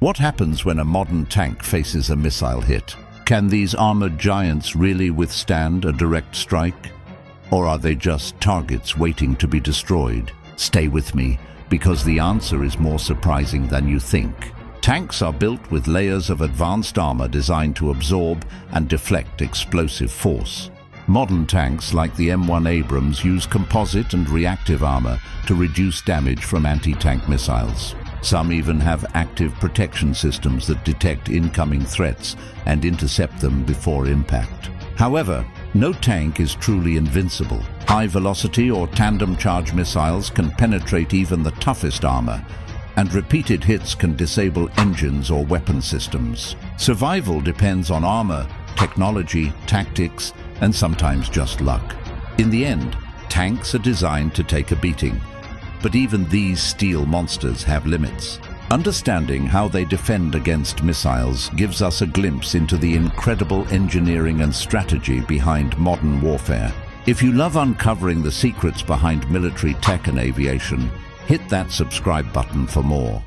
What happens when a modern tank faces a missile hit? Can these armored giants really withstand a direct strike? Or are they just targets waiting to be destroyed? Stay with me, because the answer is more surprising than you think. Tanks are built with layers of advanced armor designed to absorb and deflect explosive force. Modern tanks like the M1 Abrams use composite and reactive armor to reduce damage from anti-tank missiles. Some even have active protection systems that detect incoming threats and intercept them before impact. However, no tank is truly invincible. High-velocity or tandem charge missiles can penetrate even the toughest armor, and repeated hits can disable engines or weapon systems. Survival depends on armor, technology, tactics, and sometimes just luck. In the end, tanks are designed to take a beating, but even these steel monsters have limits. Understanding how they defend against missiles gives us a glimpse into the incredible engineering and strategy behind modern warfare. If you love uncovering the secrets behind military tech and aviation, hit that subscribe button for more.